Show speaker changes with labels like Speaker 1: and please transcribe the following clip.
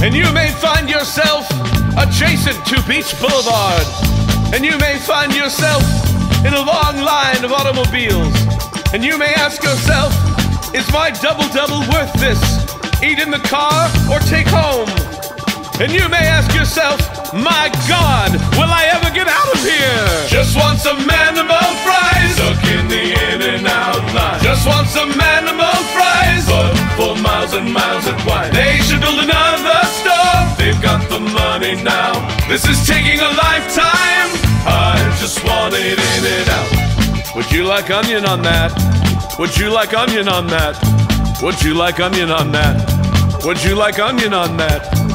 Speaker 1: And you may find yourself adjacent to Beach Boulevard. And you may find yourself in a long line of automobiles. And you may ask yourself, is my double double worth this? Eat in the car or take home? And you may ask yourself, my God, will I ever get out of here? Just want some animal fries, stuck in the In-N-Out line. Just want some animal fries, but for miles and miles and wide. They should build another This is taking a lifetime. I just want it in and out. Would you like onion on that? Would you like onion on that? Would you like onion on that? Would you like onion on that?